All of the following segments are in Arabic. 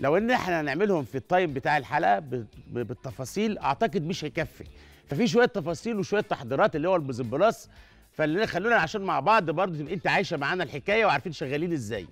لو ان إحنا هنعملهم في ال time بتاع الحلقة بالتفاصيل أعتقد مش هيكفي. ففي شوية تفاصيل وشوية تحضيرات اللي هو ال mise en place فاللي خلونا عشان مع بعض برضه تبقى أنت عايشة معانا الحكاية وعارفين شغالين إزاي.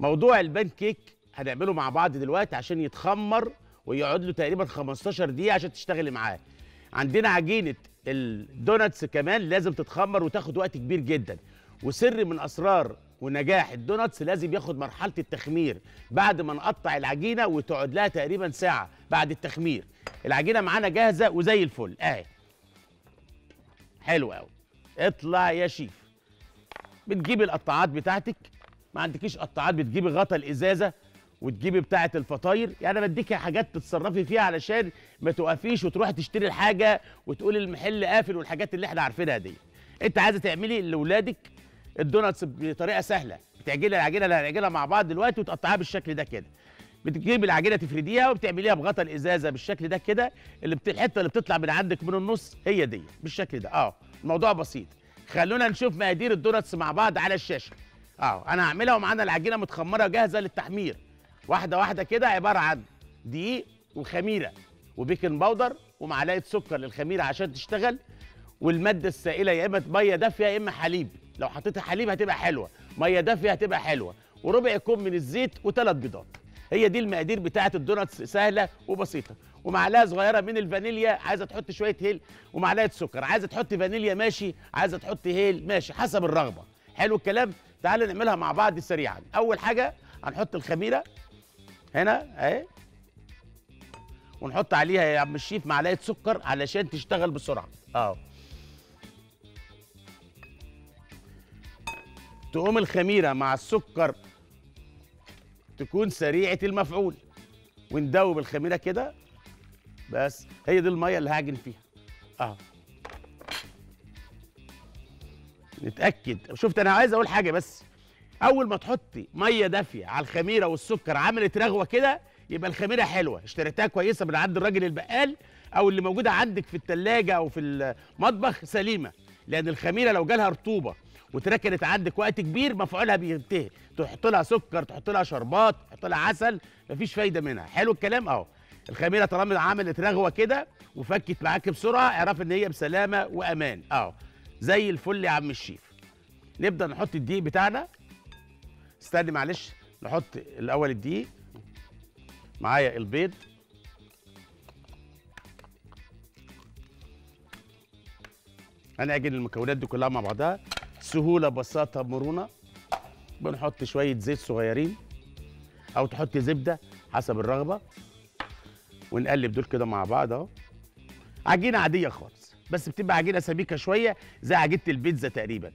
موضوع البان كيك هنعمله مع بعض دلوقتي عشان يتخمر ويقعد له تقريبا 15 دقيقة عشان تشتغلي معاه. عندنا عجينة ال donuts كمان لازم تتخمر وتاخد وقت كبير جدا. وسر من أسرار ونجاح ال donuts لازم ياخد مرحلة التخمير بعد ما نقطع العجينة وتقعد لها تقريبا ساعة بعد التخمير. العجينة معانا جاهزة وزي الفل. اهي. حلو قوي اطلع يا شيف. بتجيبي القطاعات بتاعتك. ما عندكيش قطاعات بتجيبي غطا الإزازة وتجيبي بتاعة الفطاير. يعني بديكي حاجات تتصرفي فيها علشان ما توقفيش وتروحي تشتري الحاجة وتقولي المحل قافل والحاجات اللي إحنا عارفينها دي. أنت عايزة تعملي لاولادك ال donuts بطريقة سهلة. بتعجني العجينة اللي هنعجنها مع بعض دلوقتي وتقطعيها بالشكل ده كده. بتجيبي العجينة تفرديها وبتعمليها بغطا الإزازة بالشكل ده كده. اللي بت... الحتة اللي بتطلع من عندك من النص هي دي بالشكل ده. آه الموضوع بسيط. خلونا نشوف مقادير ال donuts مع بعض على الشاشة. آه أنا هعملها ومعانا العجينة متخمرة جاهزه للتحمير. واحدة واحدة كده عبارة عن دقيق وخميرة و baking powder ومعلقة سكر للخميرة عشان تشتغل. والمادة السائلة يا إما مية دافية يا إما حليب. لو حطيت حليب هتبقى حلوة مية دافية هتبقى حلوة وربع كوب من الزيت وثلاث بيضات. هي دي المقادير بتاعة ال donuts سهلة وبسيطة. ومعلقة صغيرة من الفانيليا عايزة تحط شوية هيل ومعلقة سكر عايزة تحط فانيليا ماشي عايزة تحط هيل ماشي حسب الرغبة. حلو الكلام؟ تعالوا نعملها مع بعض سريعا. أول حاجة هنحط الخميرة هنا أهي. ونحط عليها يا عم الشيف معلقة سكر علشان تشتغل بسرعة. آه تقوم الخميرة مع السكر تكون سريعة المفعول. وندوب الخميرة كده بس هي دي المية اللي هعجن فيها. آه. نتأكد. شفت أنا عايز أقول حاجة بس. أول ما تحطي مية دافية على الخميرة والسكر عملت رغوة كده يبقى الخميرة حلوة. اشتريتها كويسة من عند الراجل البقال أو اللي موجودة عندك في الثلاجه أو في المطبخ سليمة. لأن الخميرة لو جالها رطوبة واتركنت عندك وقت كبير مفعولها بينتهي. تحط لها سكر تحط لها شربات تحط لها عسل مفيش فايدة منها. حلو الكلام أهو. الخميرة طالما عملت رغوة كده وفكت معاك بسرعة اعرف إن هي بسلامة وأمان. أهو. زي الفل يا عم الشيف. نبدأ نحط الدقيق بتاعنا. استني معلش نحط الأول الدقيق. معايا البيض. هنعجن المكونات دي كلها مع بعضها. سهولة بساطة مرونة. بنحط شوية زيت صغيرين أو تحط زبدة حسب الرغبة. ونقلب دول كده مع بعض أهو. عجينة عادية خالص بس بتبقى عجينة سميكة شوية زي عجينة البيتزا تقريبا.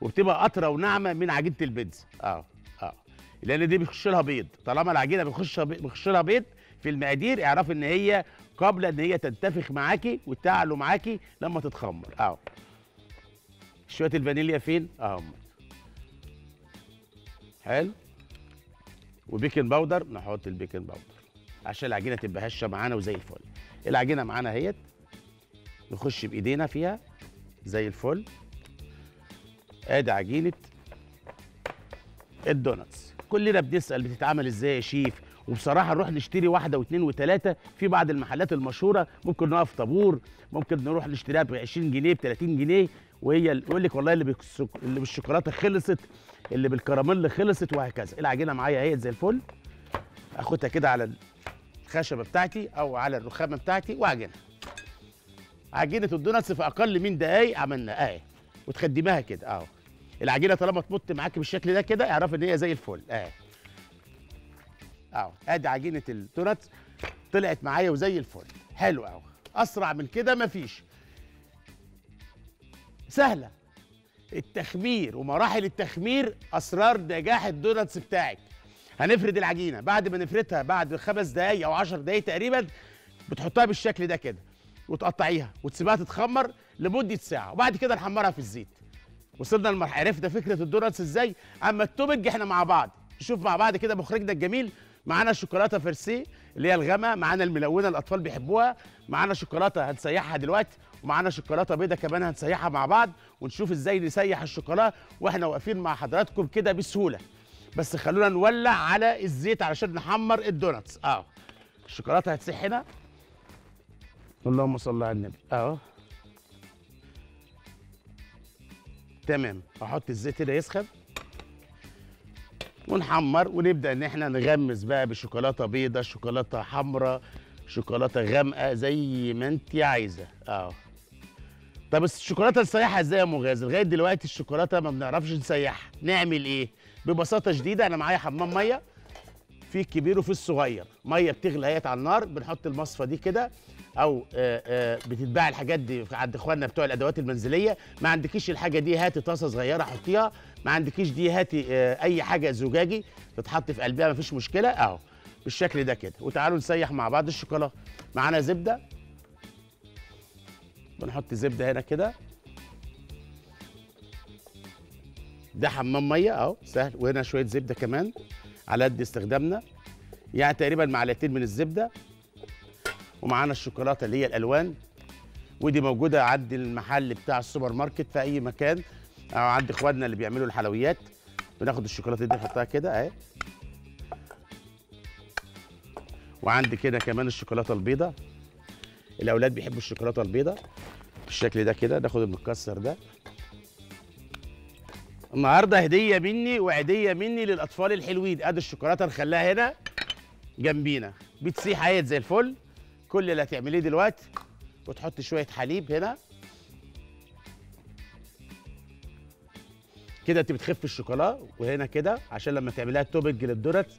وبتبقى اطرى وناعمة من عجينة البيتزا. آه آه. لأن دي بيخش لها بيض. طالما العجينة بيخش بيخش لها بيض في المقادير اعرف إن هي قابلة إن هي تنتفخ معاكي وتعلو معاكي لما تتخمر. اهو شوية الفانيليا فين؟ اهو حلو. و baking powder نحط ال baking powder عشان العجينة تبقى هشة معانا وزي الفل. العجينة معانا اهيت. نخش بإيدينا فيها زي الفل. ادي عجينة الدوناتس. كلنا بنسأل بتتعمل إزاي يا شيف؟ وبصراحة نروح نشتري واحدة واثنين وثلاثه في بعض المحلات المشهورة. ممكن نقف طابور ممكن نروح نشتريها ب 20 جنيه ب 30 جنيه. وهي يقول لك والله اللي. اللي بالشوكولاتة خلصت اللي بالكراميل خلصت وهكذا. العجينة معايا اهي زي الفل. اخدها كده على الخشبة بتاعتي أو على الرخامة بتاعتي وأعجنها. عجينة ال donuts في أقل من دقايق عملنا. أهي. وتخدميها كده. أهو. العجينة طالما تمط معاك بالشكل ده كده اعرف إن هي زي الفل. أهي. أهو. أدي عجينة ال donuts. طلعت معايا وزي الفل. حلو أهو. أسرع من كده مفيش. سهلة. التخمير ومراحل التخمير أسرار نجاح ال donuts بتاعك. هنفرد العجينة. بعد ما نفردها بعد خمس دقايق أو عشر دقايق تقريبا بتحطها بالشكل ده كده وتقطعيها وتسيبها تتخمر لمدة ساعة وبعد كده نحمرها في الزيت. وصلنا لمرحلة عرفنا فكرة ال donuts إزاي. أما ال topping إحنا مع بعض. نشوف مع بعض كده مخرجنا الجميل. معانا شوكولاتة فرماسيل اللي هي الغامقة. معانا الملونة الأطفال بيحبوها. معانا شوكولاتة هنسيحها دلوقتي. ومعانا شوكولاتة بيضة كمان هنسيحها مع بعض ونشوف إزاي نسيح الشوكولاتة وإحنا واقفين مع حضراتكم كده بسهولة. بس خلونا نولع على الزيت علشان نحمر الدوناتس. آه. الشوكولاتة هتسيح هنا. اللهم صل على النبي. اهو تمام. أحط الزيت هنا يسخن. ونحمر ونبدأ إن إحنا نغمس بقى بشوكولاتة بيضة شوكولاتة حمراء شوكولاتة غامقة زي ما انت عايزة. آه. طب الشوكولاتة نسيحها إزاي يا مغازي لغاية دلوقتي الشوكولاتة ما بنعرفش نسيحها. نعمل إيه؟ ببساطة شديدة أنا معايا حمام مية في الكبير وفي الصغير. مية بتغلي اهيت على النار بنحط المصفى دي كده أو آه، آه، بتتباع الحاجات دي عند إخواننا بتوع الأدوات المنزلية. ما عندكيش الحاجة دي هاتي طاسة صغيرة حطيها. ما عندكيش دي هاتي آه، أي حاجة زجاجي تتحط في قلبها مفيش مشكلة. أهو بالشكل ده كده. وتعالوا نسيح مع بعض الشوكولاتة. معانا زبدة. بنحط زبدة هنا كده. ده حمام مية أهو سهل. وهنا شوية زبدة كمان على قد استخدامنا. يعني تقريبا معلقتين من الزبدة. ومعانا الشوكولاتة اللي هي الألوان. ودي موجودة عند المحل بتاع السوبر ماركت في أي مكان. أو عند اخواتنا اللي بيعملوا الحلويات. بناخد الشوكولاتة دي نحطها كده أهي. وعندي كده كمان الشوكولاتة البيضاء الأولاد بيحبوا الشوكولاتة البيضاء بالشكل ده كده ناخد المكسر ده. النهارده هدية مني وعيدية مني للأطفال الحلوين. أدي الشوكولاتة نخليها هنا جنبينا. بتسيح اهيت زي الفل. كل اللي هتعمليه دلوقتي وتحط شوية حليب هنا. كده انت بتخف الشوكولاته وهنا كده عشان لما تعمليها توبنج للدونات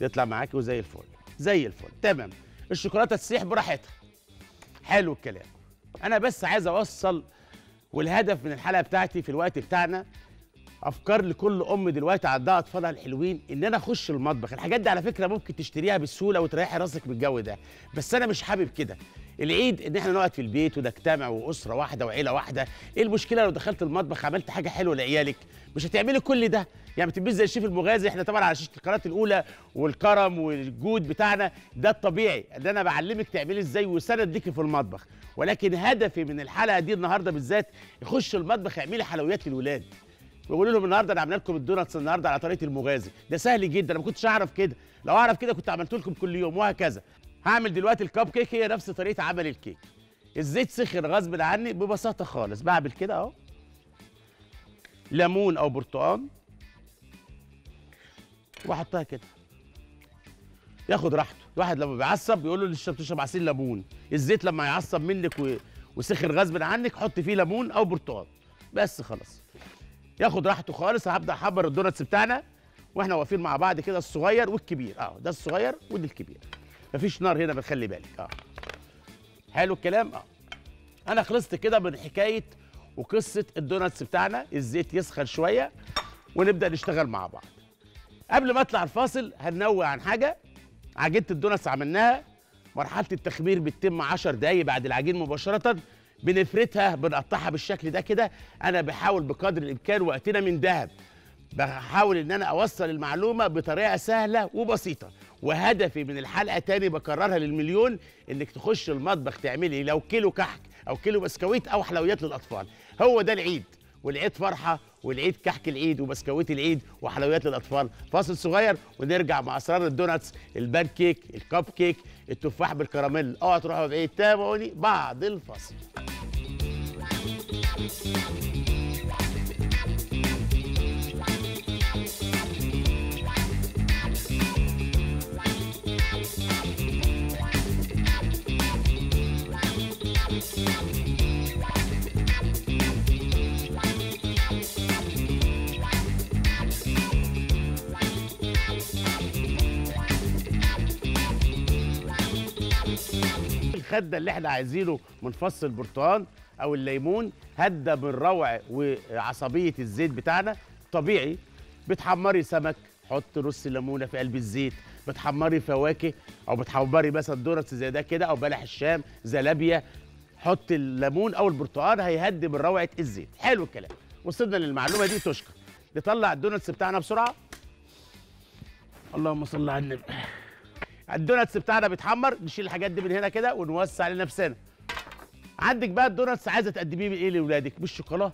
يطلع معاكي وزي الفل. زي الفل. تمام. الشوكولاتة تسيح براحتها. حلو الكلام. أنا بس عايز اوصل والهدف من الحلقة بتاعتي في الوقت بتاعنا. افكار لكل ام دلوقتي عندها اطفالها الحلوين ان أنا اخش المطبخ. الحاجات دي على فكرة ممكن تشتريها بسهولة وتريحي راسك من الجو ده. بس أنا مش حابب كده. العيد ان إحنا نقعد في البيت ونجتمع واسرة واحدة وعيلة واحدة. إيه المشكلة لو دخلت المطبخ عملت حاجة حلوة لعيالك؟ مش هتعملي كل ده. يعني ما تبقيش زي الشيف المغازي إحنا طبعا على شاشة القناة الأولى والكرم والجود بتاعنا. ده الطبيعي. ان أنا بعلمك تعملي إزاي وسند ليكي في المطبخ. ولكن هدفي من الحلقة دي النهارده بالذات يخش المطبخ يعملي حلويات للولاد. ويقولوا لهم النهارده أنا عاملة لكم ال donuts النهارده على طريقة المغازي. ده سهل جدا أنا ما كنتش أعرف كده. لو أعرف كده كنت عملت لكم كل يوم وهكذا. هعمل دلوقتي الكب كيك هي نفس طريقة عمل الكيك. الزيت سخن غصب عني ببساطة خالص. بعمل كده أهو. ليمون أو برتقال. وأحطها كده. ياخد راحته. الواحد لما بيعصب بيقول له لسه بتشرب عصير ليمون. الزيت لما يعصب منك و... غصب عنك حط فيه ليمون أو برتقال. بس خلاص. ياخد راحته خالص. هبدأ احمر الدوناتس بتاعنا. وإحنا واقفين مع بعض كده الصغير والكبير. آه ده الصغير وده الكبير مفيش نار هنا بتخلي بالك. آه. حلو الكلام؟ آه. أنا خلصت كده من حكاية وقصة ال donuts بتاعنا. الزيت يسخن شوية ونبدأ نشتغل مع بعض. قبل ما اطلع الفاصل هننوه عن حاجة. عجينة ال donuts عملناها. مرحلة التخمير بتتم 10 دقايق بعد العجين مباشرة. بنفردها بنقطعها بالشكل ده كده. أنا بحاول بقدر الإمكان وقتنا من ذهب بحاول إن أنا أوصل المعلومة بطريقة سهلة وبسيطة. وهدفي من الحلقة تاني بكررها للمليون إنك تخش المطبخ تعملي لو كيلو كحك أو كيلو بسكويت أو حلويات للأطفال. هو ده العيد. والعيد فرحة والعيد كحك العيد وبسكويت العيد وحلويات للأطفال. فاصل صغير ونرجع مع أسرار ال donuts ال pancake ال cupcake التفاح بالكراميل. اوعوا تروحوا بعيد تابعوني بعد الفاصل. الخده اللي إحنا عايزينه من فص البرتقال أو الليمون هدى من روع وعصبية الزيت بتاعنا. طبيعي بتحمري سمك حط نص ليمونة في قلب الزيت. بتحمري فواكه أو بتحمري مثلا donuts زي ده كده أو بلح الشام زلابيا حط الليمون أو البرتقال هيهدي من روعة الزيت. حلو الكلام. وصلنا للمعلومة دي تشكر. نطلع ال donuts بتاعنا بسرعة. اللهم صل على النبي. ال donuts بتاعنا بيتحمر نشيل الحاجات دي من هنا كده ونوسع لنفسنا عندك بقى ال donuts عايزة تقدميه بإيه لاولادك بالشوكولاته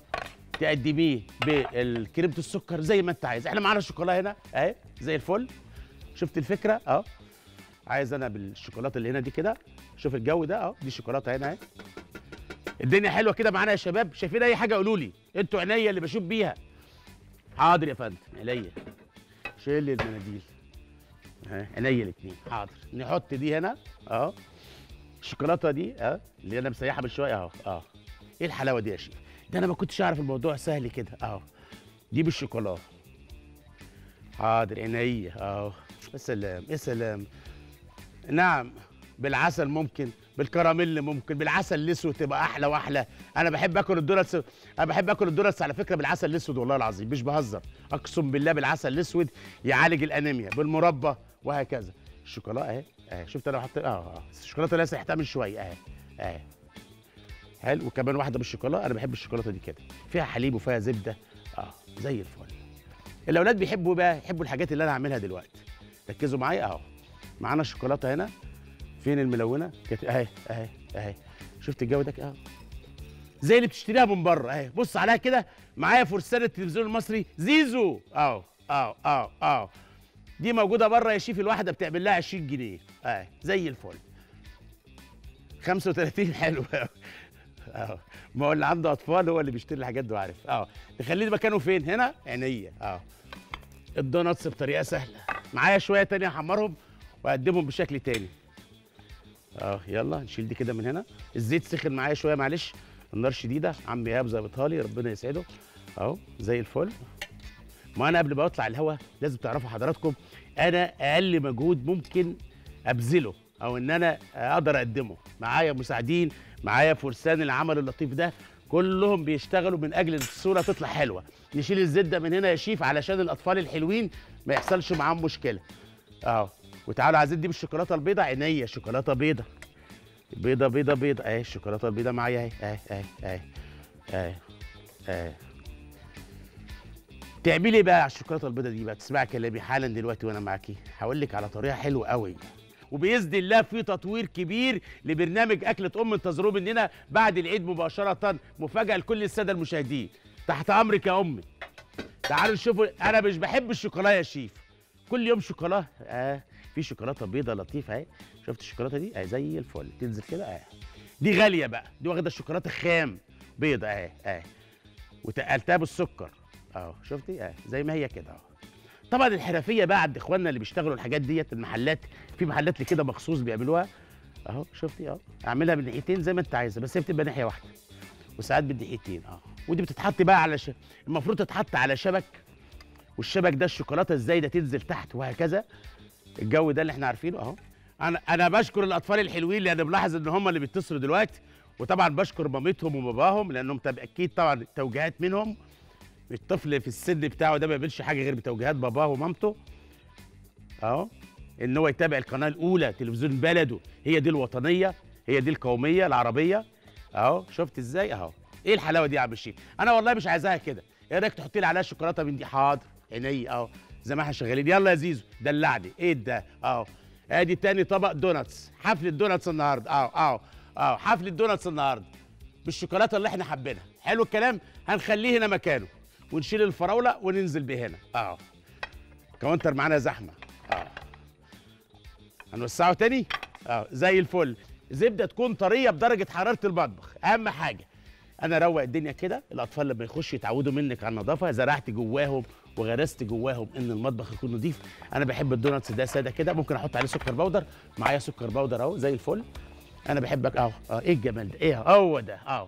تقدميه بالكريمة السكر زي ما انت عايز. إحنا معانا الشوكولاته هنا اهي زي الفل. شفت الفكرة؟ آه عايز أنا بالشوكولاتة اللي هنا دي كده؟ شوف الجو ده آه دي شوكولاتة هنا اهي. الدنيا حلوة كده معانا يا شباب. شايفين أي حاجة؟ قولوا لي. أنتوا عينيا اللي بشوف بيها. حاضر يا فندم. عينيا. شيل المناديل. عينيا الاثنين حاضر. نحط دي هنا. آه الشوكولاتة دي آه اللي أنا مسيحها من شوية أهو. آه إيه الحلاوة دي يا شيخ؟ ده أنا ما كنتش أعرف الموضوع سهل كده. أهو. دي بالشوكولاتة. حاضر عينيا. أهو. يا سلام يا سلام. نعم. بالعسل ممكن بالكراميل ممكن بالعسل الأسود تبقى أحلى وأحلى. أنا بحب آكل ال donuts أنا بحب آكل ال donuts على فكرة بالعسل الأسود والله العظيم مش بهزر. أقسم بالله بالعسل الأسود يعالج الأنيميا بالمربى وهكذا. الشوكولاته اهي اهي. شفت أنا حطيت آه آه. الشوكولاته لسه ريحتها من شوية اهي اهي. حلو. وكمان واحدة بالشوكولاته أنا بحب الشوكولاتة دي كده. فيها حليب وفيها زبدة. آه زي الفل. الأولاد بيحبوا بقى يحبوا الحاجات اللي أنا هعملها دلوقتي. ركزوا معايا أهو. معانا الشوكولاتة هنا. فين الملونة؟ كانت اهي اهي اهي. شفت الجو ده؟ اهو زي اللي بتشتريها من بره اهي. بص عليها كده. معايا فرسان التلفزيون المصري زيزو. اهو اهو اهو اهو دي موجودة بره يا شيف الواحدة بتعمل لها 20 جنيه. أهي زي الفل. 35 حلو أهو ما هو اللي عنده أطفال هو اللي بيشتري الحاجات دي وعارف. آه نخليه مكانه فين؟ هنا؟ عينيا. آه الدوناتس بطريقة سهلة. معايا شوية تانية احمرهم وأقدمهم بشكل تاني. آه يلا نشيل دي كده من هنا. الزيت سخن معايا شوية معلش. النار شديدة عم إيهاب ظابطها لي ربنا يسعده. أهو زي الفل. ما أنا قبل ما أطلع الهوا لازم تعرفوا حضراتكم أنا أقل مجهود ممكن أبذله أو إن أنا أقدر أقدمه. معايا مساعدين معايا فرسان العمل اللطيف ده كلهم بيشتغلوا من أجل الصورة تطلع حلوة. نشيل الزيت ده من هنا يا شيف علشان الأطفال الحلوين ما يحصلش معاهم مشكلة. اهو وتعالوا عايزين دي بالشوكولاته البيضاء عينيا شوكولاتة بيضاء بيضة بيضة بيضة. أهي الشوكولاته البيضاء معايا أهي أهي أهي أهي أهي. تعملي إيه بقى على الشوكولاتة البيضاء دي؟ بقى تسمعي كلامي حالا دلوقتي وأنا معاكي. هقول لك على طريقة حلوة قوي وبإذن الله في تطوير كبير لبرنامج أكلة أم انتظروه مننا بعد العيد مباشرة مفاجأة لكل السادة المشاهدين. تحت أمرك يا أمي. تعالوا نشوفوا أنا مش بحب الشوكولاته يا شيف. كل يوم شوكولاته آه في شوكولاتة بيضة لطيفة أهي. شفت الشوكولاتة دي؟ أهي زي الفل. تنزل كده أهي. دي غالية بقى. دي واخدة الشوكولاته خام بيضة أهي. أهي. وتقلتها بالسكر. اهو شفتي؟ اهي زي ما هي كده اهو. طبعا الحرفية بقى عند إخواننا اللي بيشتغلوا الحاجات ديت المحلات في محلات كده مخصوص بيعملوها. اهو شفتي؟ اهو اعملها من ناحيتين زي ما انت عايزة بس هي بتبقى ناحية واحدة وساعات بالناحيتين آه ودي بتتحط بقى على ش... المفروض تتحط على شبك والشبك ده الشوكولاتة الزايده تنزل تحت وهكذا. الجو ده اللي إحنا عارفينه اهو. أنا أنا بشكر الأطفال الحلوين لأن بلاحظ ان هم اللي بيتصلوا دلوقتي وطبعا بشكر مامتهم وباباهم لأنهم أكيد طبعا توجيهات منهم. الطفل في السن بتاعه ده ما بيعملش حاجة غير بتوجيهات باباه ومامته. أهو. إن هو يتابع القناة الأولى تلفزيون بلده. هي دي الوطنية هي دي القومية العربية. أهو. شفت إزاي؟ أهو. إيه الحلاوة دي يا عم الشيخ؟ أنا والله مش عايزاها كده. إيه رايك تحط لي عليها شوكولاتة من دي. حاضر. عيني. أهو. زي ما إحنا شغالين. يلا يا زيزو. دلعني. إيه ده؟ أهو. أدي تاني طبق donuts. حفلة donuts النهارده. أهو. أهو. أهو. حفلة donuts النهارده. بالشوكولاتة اللي إحنا حابينها حلو الكلام؟ هنخليه هنا مكانه. ونشيل الفراولة وننزل بيه هنا اهو counter معانا زحمة. آه. هنوسعه تاني؟ آه. زي الفل. زبدة تكون طرية بدرجة حرارة المطبخ. أهم حاجة. أنا اروق الدنيا كده. الأطفال لما يخشوا يتعودوا منك على النظافة. زرعت جواهم وغرست جواهم إن المطبخ يكون نظيف أنا بحب ال donuts ده سادة كده. ممكن أحط عليه سكر بودر معايا سكر بودر أهو. زي الفل. أنا بحبك. أهو. آه إيه الجمال ده؟ إيه هو ده. أهو.